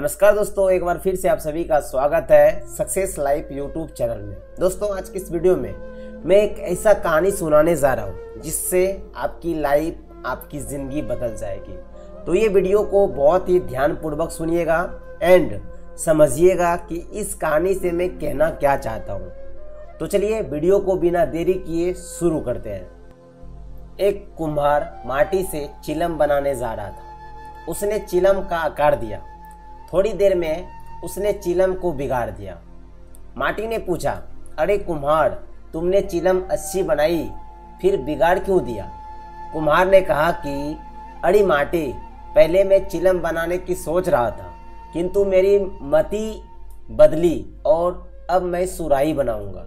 नमस्कार दोस्तों, एक बार फिर से आप सभी का स्वागत है सक्सेस लाइफ यूट्यूब चैनल में। दोस्तों, आज की इस वीडियो में मैं एक ऐसा कहानी सुनाने जा रहा हूँ, जिससे आपकी लाइफ आपकी ज़िंदगी बदल जाएगी। तो ये वीडियो को बहुत ही ध्यानपूर्वक सुनिएगा एंड समझिएगा कि इस कहानी से मैं कहना क्या चाहता हूँ। तो चलिए वीडियो को बिना देरी किए शुरू करते हैं। एक कुम्हार माटी से चिलम बनाने जा रहा था। उसने चिलम का आकार दिया। थोड़ी देर में उसने चिलम को बिगाड़ दिया। माटी ने पूछा, अरे कुम्हार, तुमने चिलम अच्छी बनाई, फिर बिगाड़ क्यों दिया? कुम्हार ने कहा कि, अरे माटी, पहले मैं चिलम बनाने की सोच रहा था, किंतु मेरी मति बदली और अब मैं सुराही बनाऊँगा।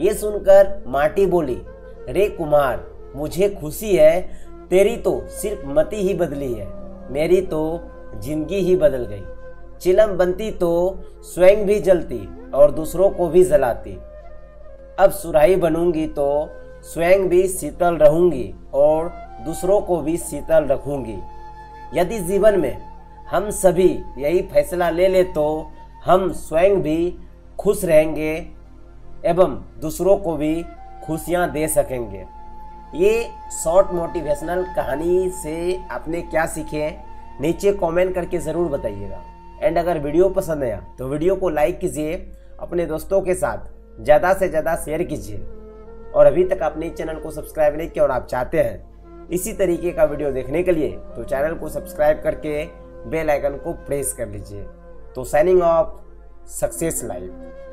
ये सुनकर माटी बोली, रे कुमार मुझे खुशी है, तेरी तो सिर्फ़ मति ही बदली है, मेरी तो ज़िंदगी ही बदल गई। चिलम बनती तो स्वयं भी जलती और दूसरों को भी जलाती। अब सुराही बनूँगी तो स्वयं भी शीतल रहूँगी और दूसरों को भी शीतल रखूँगी। यदि जीवन में हम सभी यही फैसला ले ले तो हम स्वयं भी खुश रहेंगे एवं दूसरों को भी खुशियाँ दे सकेंगे। ये शॉर्ट मोटिवेशनल कहानी से आपने क्या सीखे नीचे कमेंट करके ज़रूर बताइएगा। एंड अगर वीडियो पसंद आया तो वीडियो को लाइक कीजिए, अपने दोस्तों के साथ ज़्यादा से ज़्यादा शेयर कीजिए। और अभी तक आपने चैनल को सब्सक्राइब नहीं किया और आप चाहते हैं इसी तरीके का वीडियो देखने के लिए तो चैनल को सब्सक्राइब करके बेल आइकन को प्रेस कर लीजिए। तो साइनिंग ऑफ़ सक्सेस लाइफ